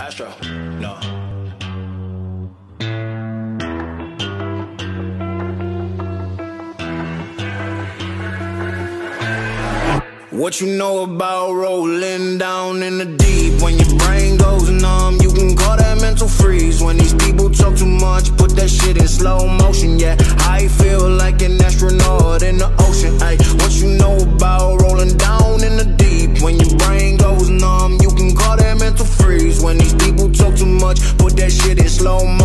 Astro, no. What you know about rolling down in the deep? When your brain goes numb, you can call that mental freeze. When these people talk too much, put that shit in slow motion, yeah. much. Put that shit in slow mo.